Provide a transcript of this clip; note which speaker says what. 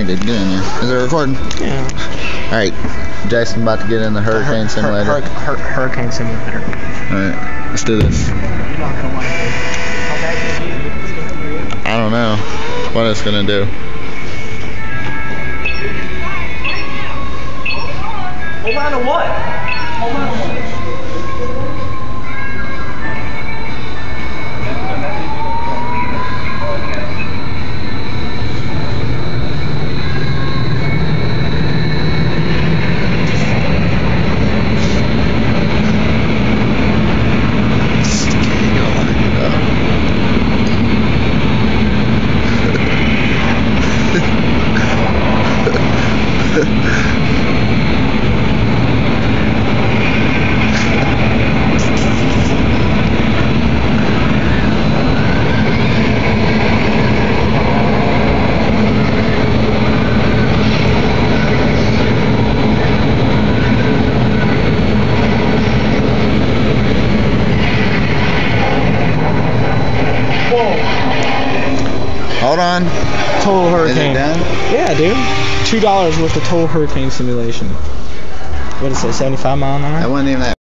Speaker 1: Hey, dude, get in here. Is it recording?
Speaker 2: Yeah.
Speaker 1: All right, Jackson about to get in the hurricane
Speaker 2: Hur-
Speaker 1: simulator.
Speaker 2: hur- hur- hurricane simulator.
Speaker 1: All right, let's do this. I don't know what it's gonna do.
Speaker 2: Hold on to what? Hold on
Speaker 1: Hold on.
Speaker 2: Total hurricane. Yeah, dude. Two dollars worth of total hurricane simulation. What is it? Seventy-five mile an hour.
Speaker 1: That wasn't even that.